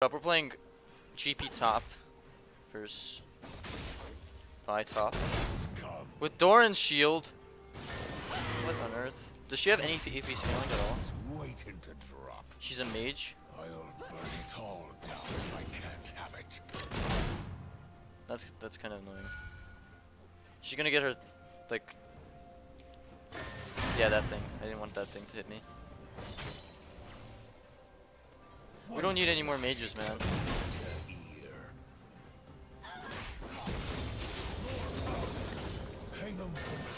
We're playing GP top versus Vi top with Doran's shield. What on earth? Does she have any AP scaling at all? Waiting to drop. She's a mage. I'll burn it all down if I can't have it. That's that's kind of annoying. She's gonna get her like yeah that thing. I didn't want that thing to hit me. We don't need any more mages, man. Hang 'em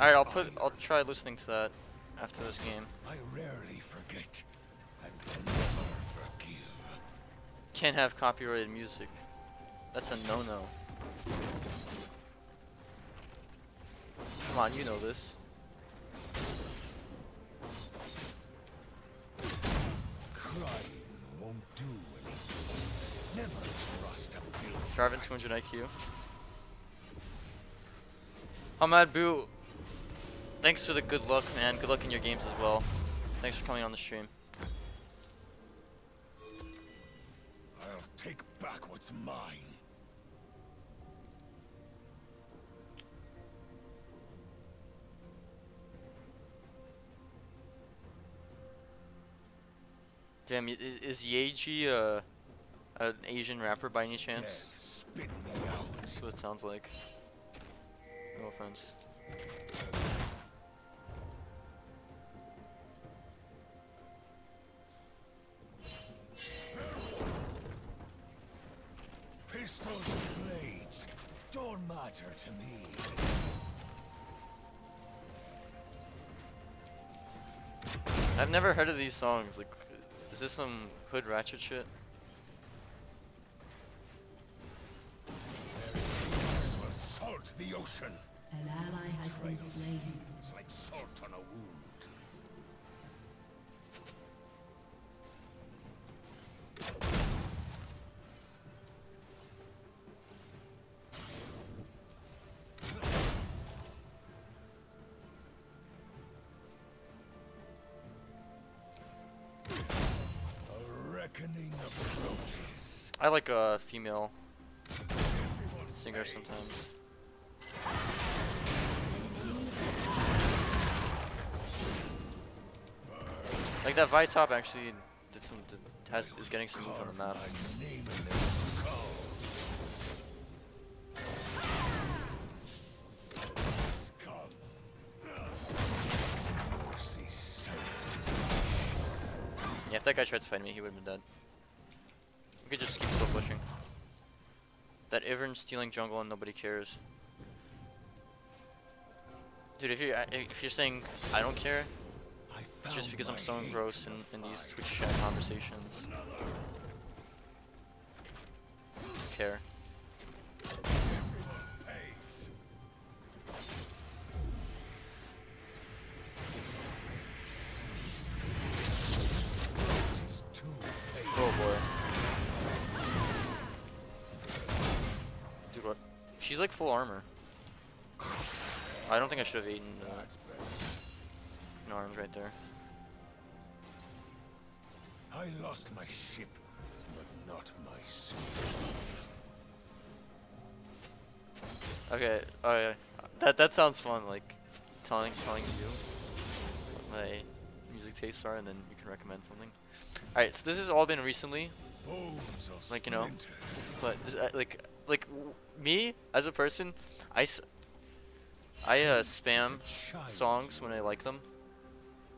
Alright, I'll put I'll try listening to that after this game. I rarely forget and never forgive. Can't have copyrighted music. That's a no-no. Come on, you know this. Crying won't do anything. Never trust a Jarvan 200 IQ. Hamad Boo, thanks for the good luck, man. Good luck in your games as well. Thanks for coming on the stream. I'll take back what's mine. Damn, is Yeji uh, an Asian rapper by any chance? That's what it sounds like. No offense. Pistols and blades don't matter to me. I've never heard of these songs. Like, is this some hood ratchet shit? Tears will salt the ocean. An ally has been slain. It's like salt on I like a uh, female singer sometimes. Like that Vi top actually did some did, has is getting some moves on the map. My name in their skull. Scum. Mercy sake. Yeah, if that guy tried to fight me, he would have been dead. We could just keep slow pushing. That Ivern stealing jungle and nobody cares. Dude, if you're if you're saying I don't care, it's just because I'm so engrossed in, in these. Twitch chat conversations. Care. She's like full armor. I don't think I should have eaten an arms right there. I lost my ship, but not my soul. Okay, yeah. That that sounds fun, like telling telling you what my music tastes are and then you can recommend something. Alright, so this has all been recently, Like, you know, but this, uh, like like me as a person, I I uh, spam songs when I like them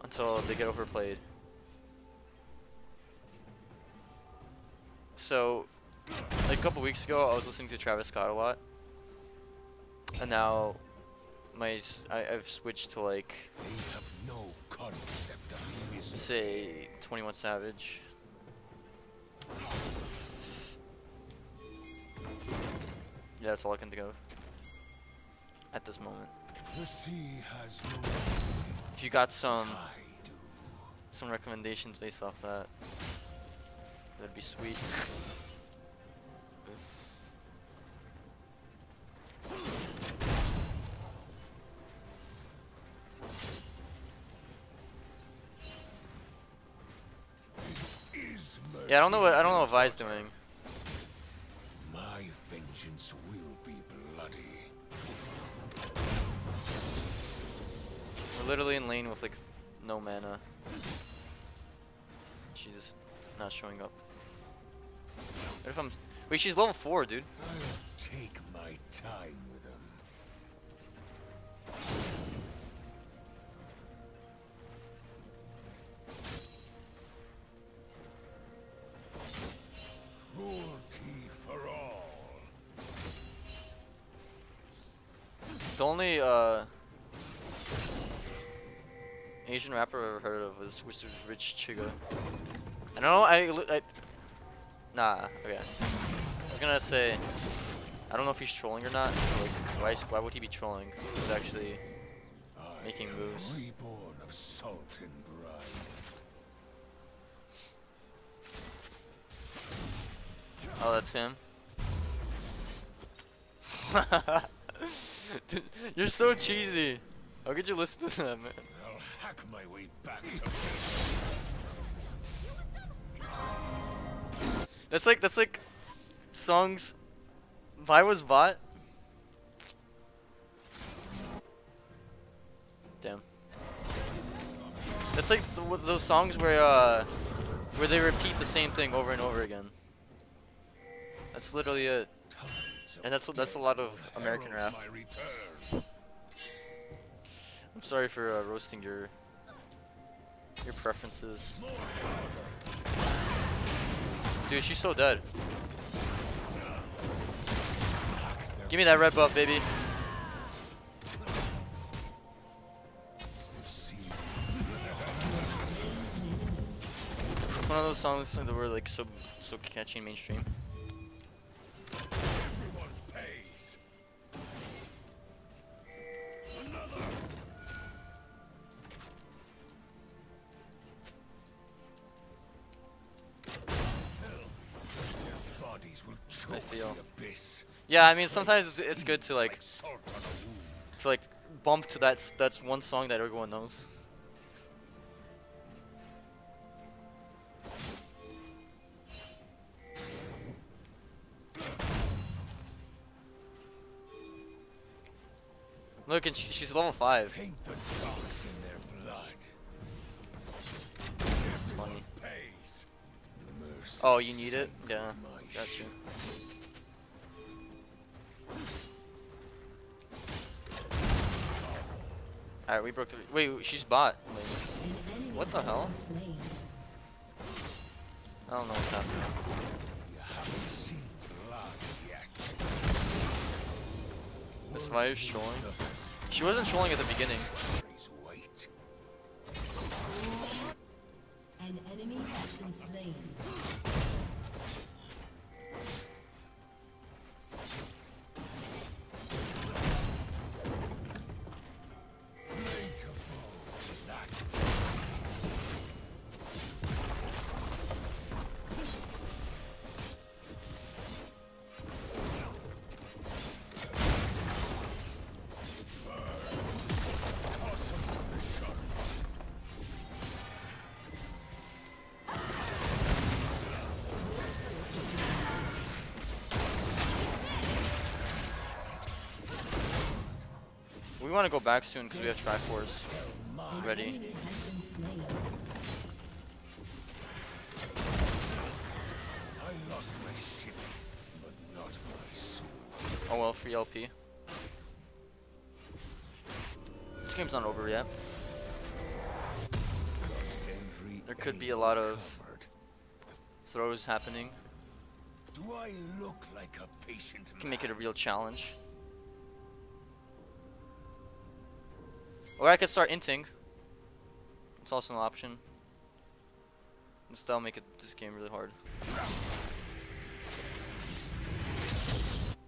until they get overplayed. So, like a couple weeks ago, I was listening to Travis Scott a lot, and now my I, have switched to like say 21 Savage. Yeah, that's all I can think of at this moment. The sea has no If you got some some recommendations based off that, that'd be sweet. Yeah, I don't know what I don't know what Vi's doing. We're literally in lane with like no mana. She's just not showing up. What if I'm? Wait, she's level four, dude. I'll take my time was was Rich Chigga. I don't know. I, I nah. Okay. I was gonna say I don't know if he's trolling or not. Like, why why would he be trolling? He's actually Making moves. Reborn of salt and brine. oh that's him. Dude, You're so cheesy. How could you listen to that, man? Hack my way back to That's like that's like songs. Vi was bot. Damn. That's like what- those songs where uh where they repeat the same thing over and over again. That's literally it. And that's that's a lot of American rap. I'm sorry for uh, roasting your your preferences. Dude, she's so dead. Give me that red buff, baby. It's one of those songs that were like so so catchy and mainstream. Choke feel. Yeah, I mean sometimes it's, it's good to like salt on a wound. to like bump to that that's one song that everyone knows. Look, and she, she's level five. Paint the dogs in their blood. Funny. Pays. Mercy Oh, you need it? Yeah, gotcha. Alright, we broke the. Wait, she's bot. What the hell? I don't know what's happening. This mean trolling. She wasn't trolling at the beginning. An enemy has been slain. We want to go back soon because we have Triforce. Ready. enemy has been slain. I lost my ship, but not my soul. Oh well, free LP. This game's not over yet. There could be a lot of- Throws happening. Do I look like a patient Can make it a real challenge. Or I could start inting. It's also an option. This that'll make it this game really hard.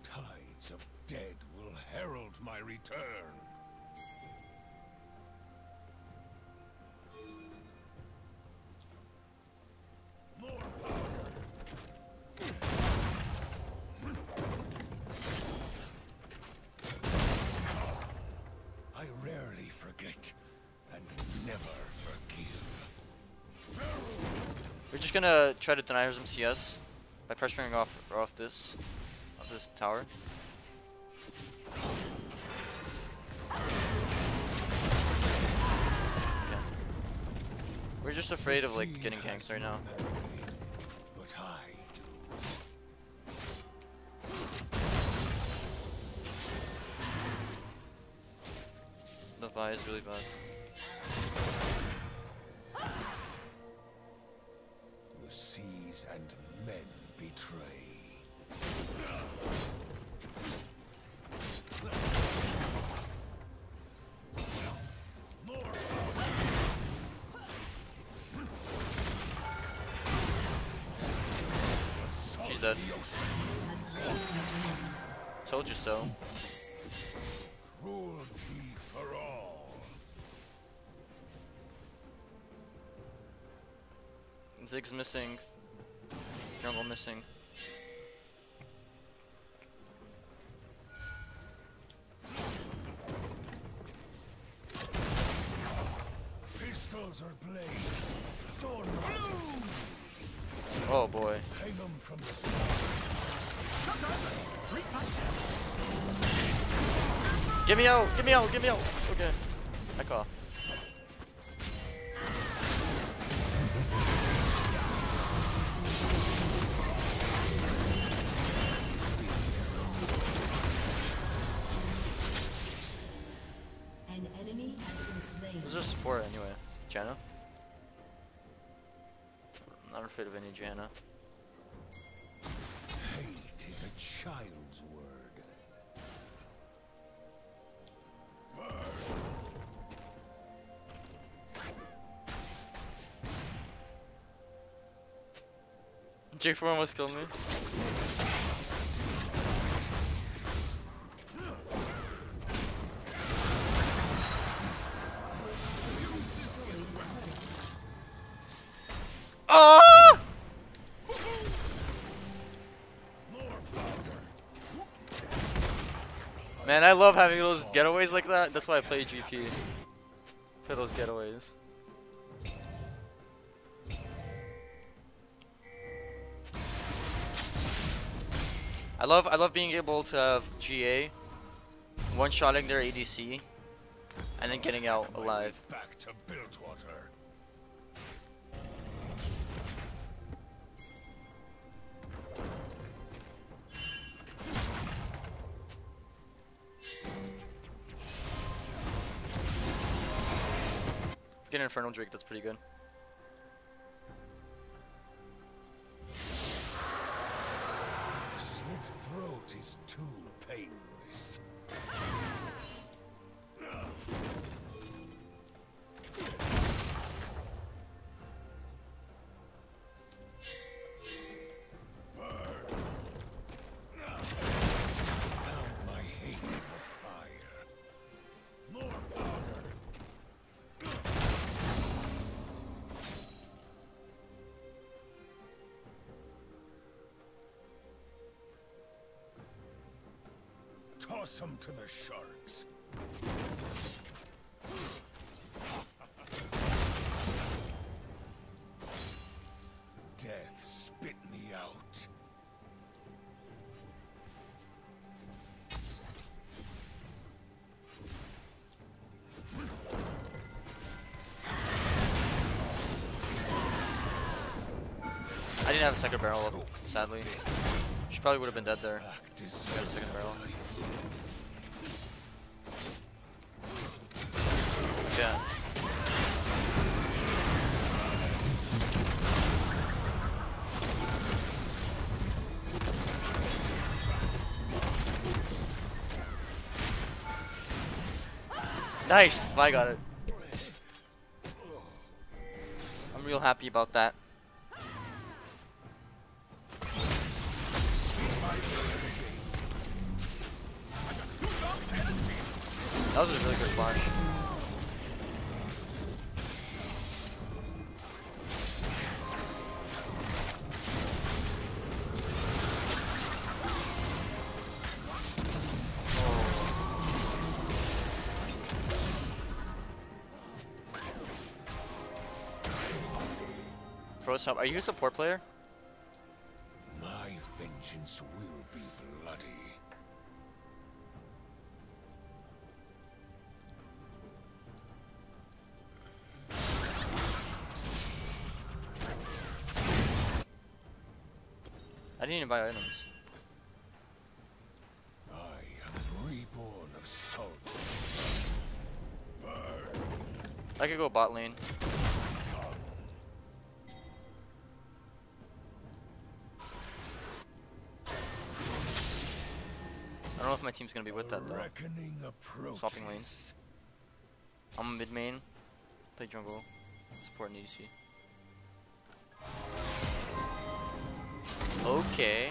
Tides of dead will herald my return. Gonna try to deny her some CS by pressuring off off this off this tower. Okay. We're just afraid of like getting ganked right now. no But I do. The Vi is really bad. Seas and men betray. She's dead. Has slain the Told you so. Cruelty for all. Ziggs missing. Jungle missing. Pistols are blades. Dawn. Oh boy. Hang 'em from the sky. Get me out! Get me out! Get me out! Okay. I off. Not of any Janna. Hate is a child's word. J4 almost killed me. Man, I love having those getaways like that. That's why I play GP. For those getaways. I love I love being able to have GA one shotting their ADC and then getting out alive. Back to Bilgewater. Get an Infernal Drake, that's pretty good. Slit throat is too Toss them to the sharks. Death spit me out. I didn't have a second barrel sadly. She probably would have been dead there. Got a second barrel. Nice, I got it. I'm real happy about that. That was a really good flash. Pro sub, are you a support player? My vengeance will be bloody. I didn't even buy items. I am reborn of salt. I could go bot lane. Team's gonna be with that though. Swapping lanes. I'm mid main. Play jungle. Support an ADC. Okay.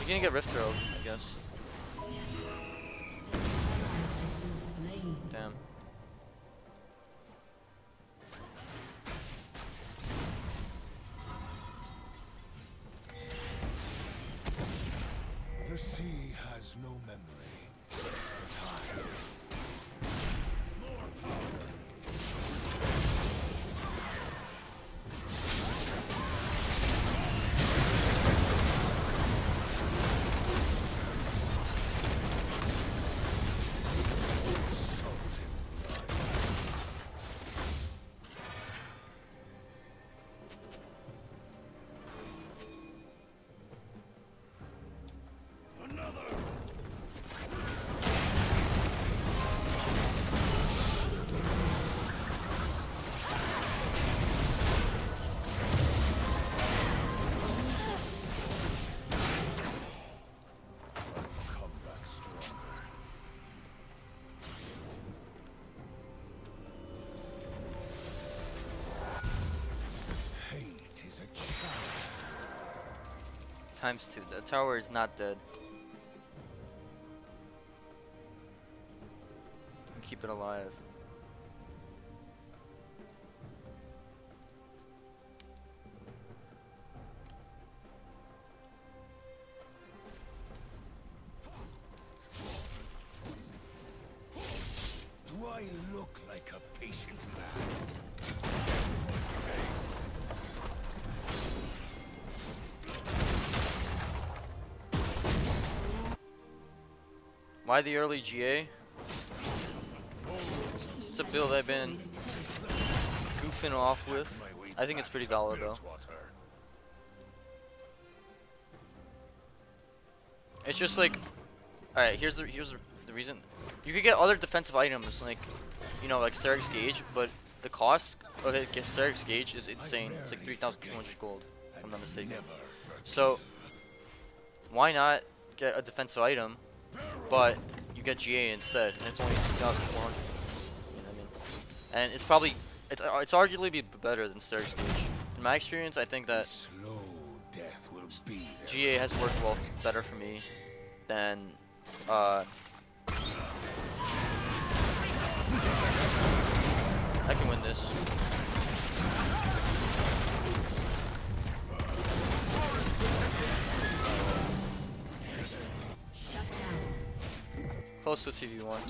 You're gonna get Rift Herald, I guess. Times two. The tower is not dead. Keep it alive. Do I look like a patient man? Why the early GA? It's a build I've been goofing off with. I think it's pretty valid though. It's just like, all right. Here's the here's the, reason. You could get other defensive items like, you know, like Sterak's Gage, but the cost of it, Gage is insane. It's like 3,200 gold, if I'm not mistaken. So, why not get a defensive item, but you get GA instead, and it's only 2,400. You know I mean? And it's probably, it's uh, it's arguably be better than Sterak's Gage. In my experience, I think that Slow death will be. GA has worked well better for me than uh I can win this. Close to TV1.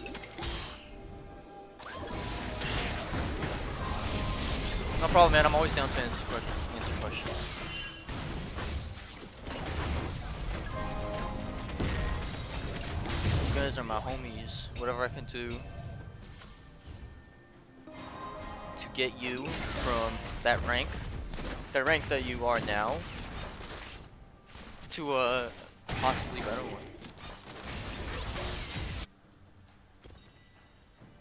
No problem, man. I'm always down to answer, answer questions. You guys are my homies. Whatever I can do to get you from that rank, that rank that you are now, to a possibly better one.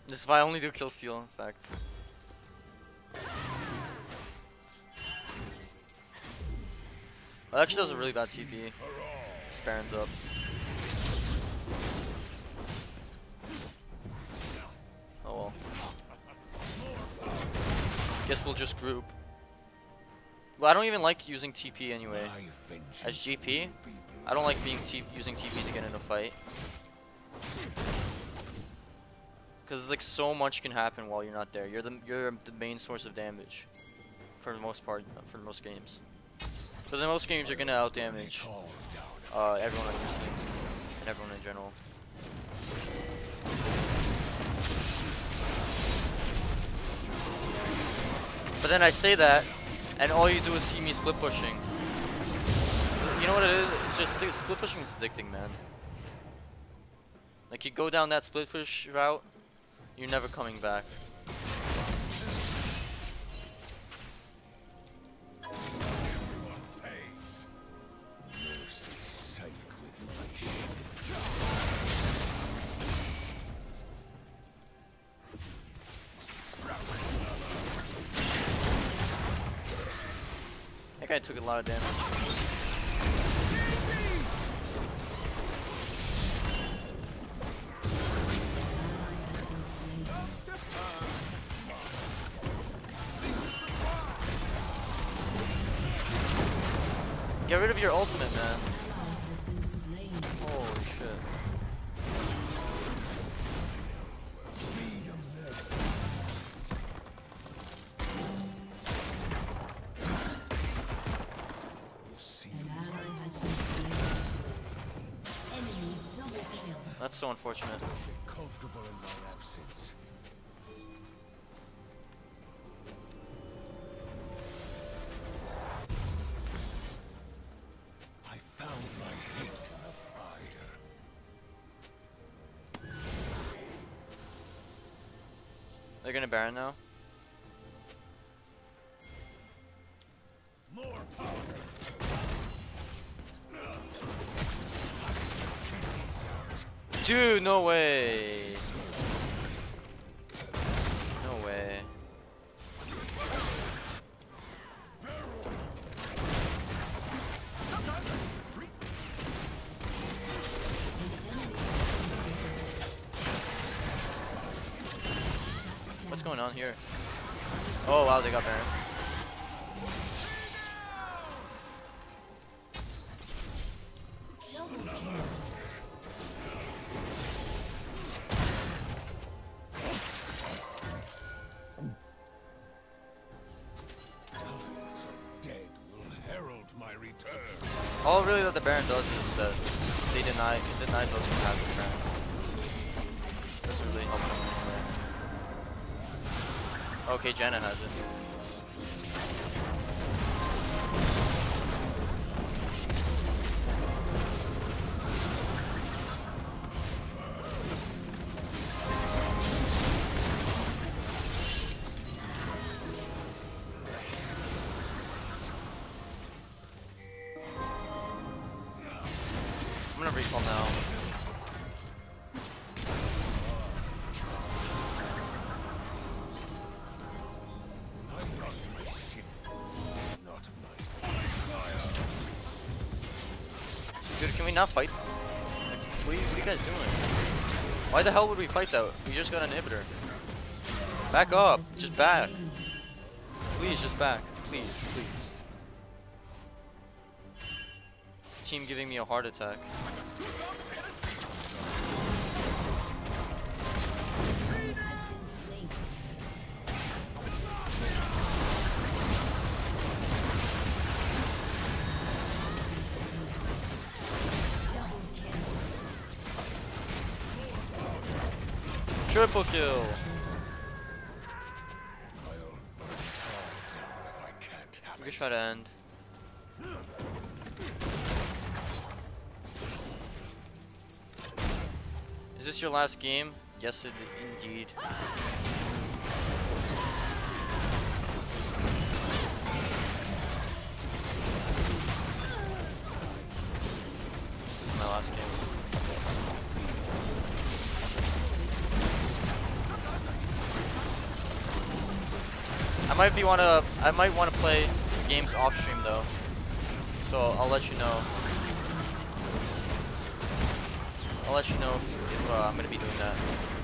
This is why I only do kill steal, in fact. That actually does a really bad TP. Sparrow's up. Oh well. Guess we'll just group. Well, I don't even like using TP anyway. As GP, I don't like being using TP to get in a fight. Cause like so much can happen while you're not there. You're the you're the main source of damage, for the most part, for most games. But in most games, you're gonna out damage uh, everyone on your and everyone in general. But then I say that, and all you do is see me split pushing. You know what it is? It's just split pushing is addicting, man. Like you go down that split push route, you're never coming back. That guy took a lot of damage. Get rid of your ultimate, man. Holy shit. That's so unfortunate. They're gonna Baron now. More power. Dude, no way. Going on here? Oh wow, they got Baron. All really that the Baron does is that they deny it denies us from having Baron. Okay, Jenna has it. We not fight? What are, you, what are you guys doing? Why the hell would we fight though? We just got an inhibitor. Back up. Just back. Please, just back. Please, please. Team giving me a heart attack. Can't have We can try to end. Is this your last game? Yes, it, indeed. My last game. I might be wanna I might wanna play games off stream though. So I'll let you know. I'll let you know if, if uh, I'm gonna be doing that.